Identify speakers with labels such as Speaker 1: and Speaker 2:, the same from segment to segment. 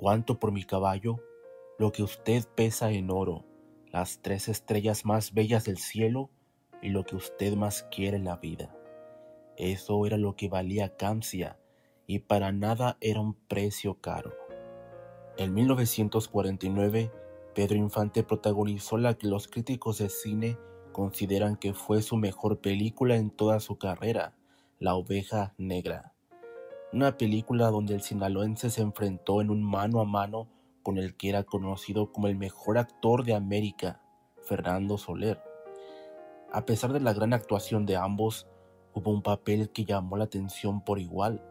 Speaker 1: ¿Cuánto por mi caballo? Lo que usted pesa en oro, las tres estrellas más bellas del cielo y lo que usted más quiere en la vida. Eso era lo que valía Camcia y para nada era un precio caro. En 1949, Pedro Infante protagonizó la que los críticos de cine consideran que fue su mejor película en toda su carrera, La oveja negra. Una película donde el sinaloense se enfrentó en un mano a mano con el que era conocido como el mejor actor de América, Fernando Soler. A pesar de la gran actuación de ambos, hubo un papel que llamó la atención por igual,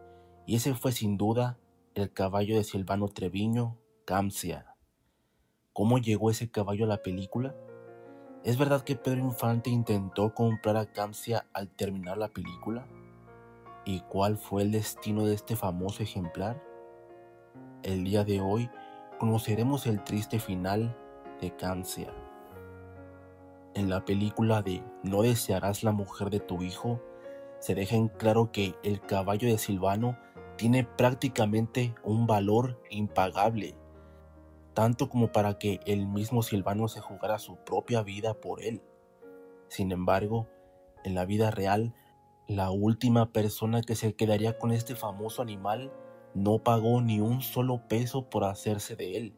Speaker 1: y ese fue sin duda el caballo de Silvano Treviño, Camcia. ¿Cómo llegó ese caballo a la película? ¿Es verdad que Pedro Infante intentó comprar a Camcia al terminar la película? ¿Y cuál fue el destino de este famoso ejemplar? El día de hoy conoceremos el triste final de Camcia. En la película de No desearás la mujer de tu hijo, se deja en claro que el caballo de Silvano tiene prácticamente un valor impagable, tanto como para que el mismo Silvano se jugara su propia vida por él. Sin embargo, en la vida real, la última persona que se quedaría con este famoso animal no pagó ni un solo peso por hacerse de él,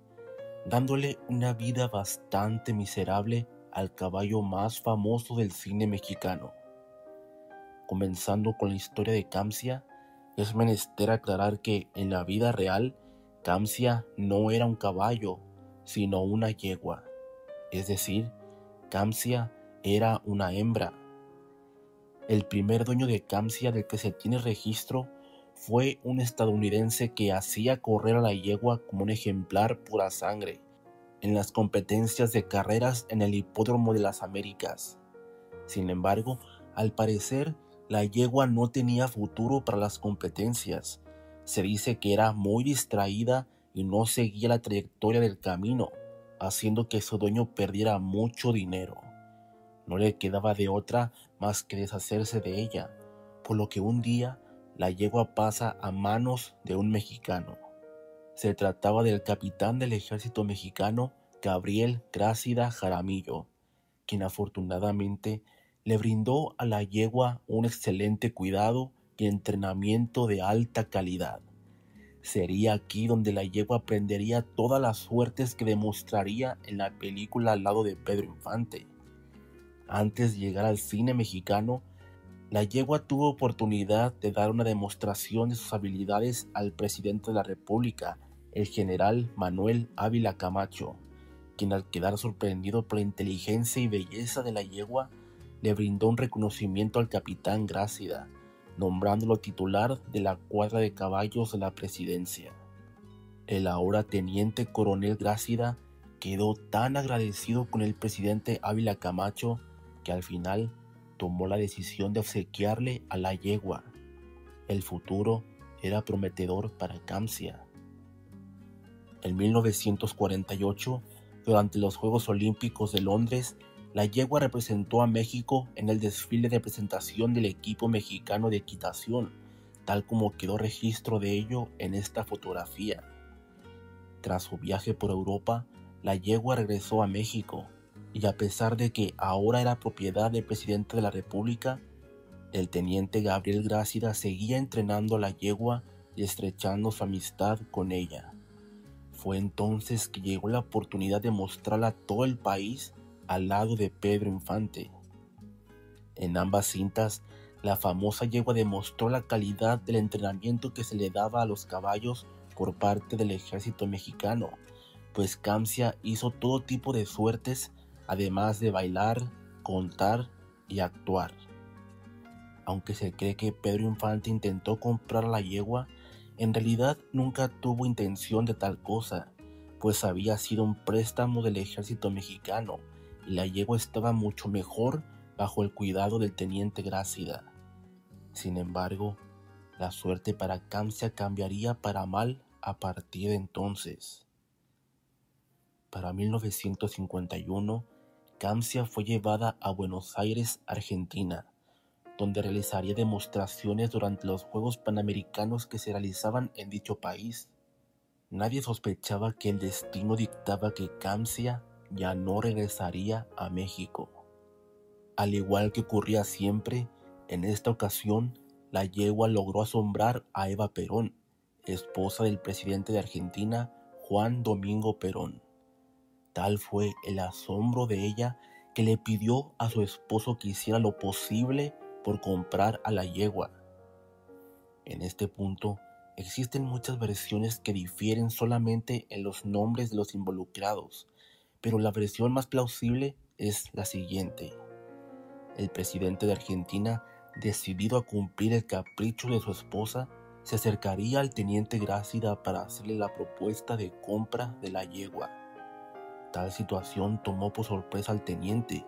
Speaker 1: dándole una vida bastante miserable al caballo más famoso del cine mexicano. Comenzando con la historia de Camcia, es menester aclarar que en la vida real, Camcia no era un caballo, sino una yegua. Es decir, Camcia era una hembra. El primer dueño de Camcia del que se tiene registro fue un estadounidense que hacía correr a la yegua como un ejemplar pura sangre en las competencias de carreras en el Hipódromo de las Américas. Sin embargo, al parecer, la yegua no tenía futuro para las competencias. Se dice que era muy distraída y no seguía la trayectoria del camino, haciendo que su dueño perdiera mucho dinero. No le quedaba de otra más que deshacerse de ella, por lo que un día la yegua pasa a manos de un mexicano. Se trataba del capitán del ejército mexicano Gabriel Grácida Jaramillo, quien afortunadamente le brindó a la yegua un excelente cuidado y entrenamiento de alta calidad. Sería aquí donde la yegua aprendería todas las suertes que demostraría en la película al lado de Pedro Infante. Antes de llegar al cine mexicano, la yegua tuvo oportunidad de dar una demostración de sus habilidades al presidente de la República, el general Manuel Ávila Camacho, quien al quedar sorprendido por la inteligencia y belleza de la yegua, le brindó un reconocimiento al capitán Grácida, nombrándolo titular de la cuadra de caballos de la presidencia. El ahora teniente coronel Grácida quedó tan agradecido con el presidente Ávila Camacho que al final tomó la decisión de obsequiarle a la yegua. El futuro era prometedor para Camcia. En 1948, durante los Juegos Olímpicos de Londres, la yegua representó a México en el desfile de presentación del equipo mexicano de equitación, tal como quedó registro de ello en esta fotografía. Tras su viaje por Europa, la yegua regresó a México, y a pesar de que ahora era propiedad del presidente de la República, el teniente Gabriel Grácida seguía entrenando a la yegua y estrechando su amistad con ella. Fue entonces que llegó la oportunidad de mostrarla a todo el país al lado de Pedro Infante. En ambas cintas, la famosa yegua demostró la calidad del entrenamiento que se le daba a los caballos por parte del ejército mexicano, pues Camcia hizo todo tipo de suertes además de bailar, contar y actuar. Aunque se cree que Pedro Infante intentó comprar la yegua, en realidad nunca tuvo intención de tal cosa, pues había sido un préstamo del ejército mexicano y la yegua estaba mucho mejor bajo el cuidado del teniente Grácida. Sin embargo, la suerte para Camcia cambiaría para mal a partir de entonces. Para 1951, Camcia fue llevada a Buenos Aires, Argentina, donde realizaría demostraciones durante los Juegos Panamericanos que se realizaban en dicho país. Nadie sospechaba que el destino dictaba que Camcia ya no regresaría a México. Al igual que ocurría siempre, en esta ocasión la yegua logró asombrar a Eva Perón, esposa del presidente de Argentina, Juan Domingo Perón. Tal fue el asombro de ella que le pidió a su esposo que hiciera lo posible por comprar a la yegua. En este punto, existen muchas versiones que difieren solamente en los nombres de los involucrados, pero la versión más plausible es la siguiente. El presidente de Argentina, decidido a cumplir el capricho de su esposa, se acercaría al teniente Grácida para hacerle la propuesta de compra de la yegua. Tal situación tomó por sorpresa al teniente,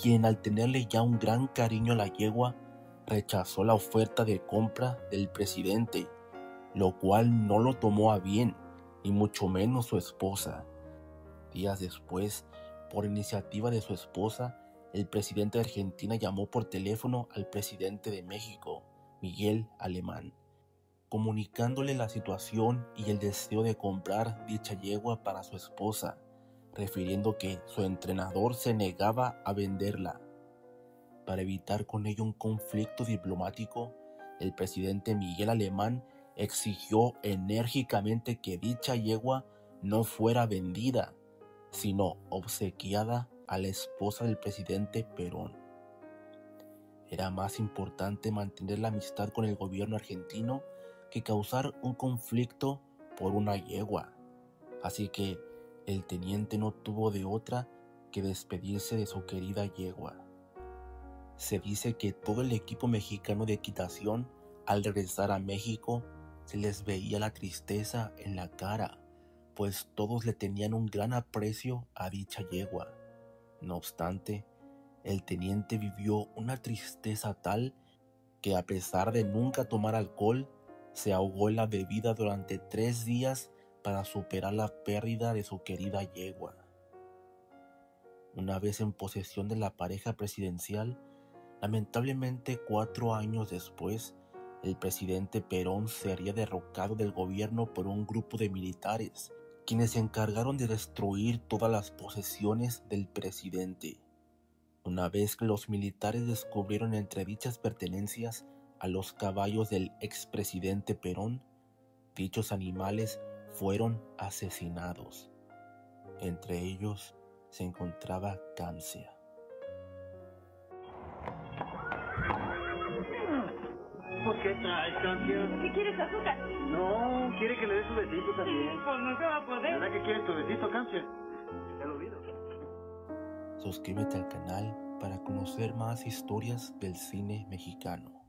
Speaker 1: quien al tenerle ya un gran cariño a la yegua, rechazó la oferta de compra del presidente, lo cual no lo tomó a bien, ni mucho menos su esposa. Días después, por iniciativa de su esposa, el presidente de Argentina llamó por teléfono al presidente de México, Miguel Alemán, comunicándole la situación y el deseo de comprar dicha yegua para su esposa, refiriendo que su entrenador se negaba a venderla. Para evitar con ello un conflicto diplomático, el presidente Miguel Alemán exigió enérgicamente que dicha yegua no fuera vendida, sino obsequiada a la esposa del presidente Perón. Era más importante mantener la amistad con el gobierno argentino que causar un conflicto por una yegua. Así que el teniente no tuvo de otra que despedirse de su querida yegua. Se dice que todo el equipo mexicano de equitación, al regresar a México, se les veía la tristeza en la cara, pues todos le tenían un gran aprecio a dicha yegua. No obstante, el teniente vivió una tristeza tal que a pesar de nunca tomar alcohol, se ahogó en la bebida durante tres días para superar la pérdida de su querida yegua. Una vez en posesión de la pareja presidencial, lamentablemente cuatro años después, el presidente Perón sería derrocado del gobierno por un grupo de militares quienes se encargaron de destruir todas las posesiones del presidente. Una vez que los militares descubrieron entre dichas pertenencias a los caballos del expresidente Perón, dichos animales fueron asesinados. Entre ellos se encontraba Cancia.
Speaker 2: qué traes, canción?
Speaker 3: ¿Qué quieres, azúcar?
Speaker 2: No, quiere que le dé su besito también.
Speaker 3: Pues no se va a poder.
Speaker 2: ¿Verdad que quieres tu besito, canción? Ya lo olvido.
Speaker 1: Suscríbete al canal para conocer más historias del cine mexicano.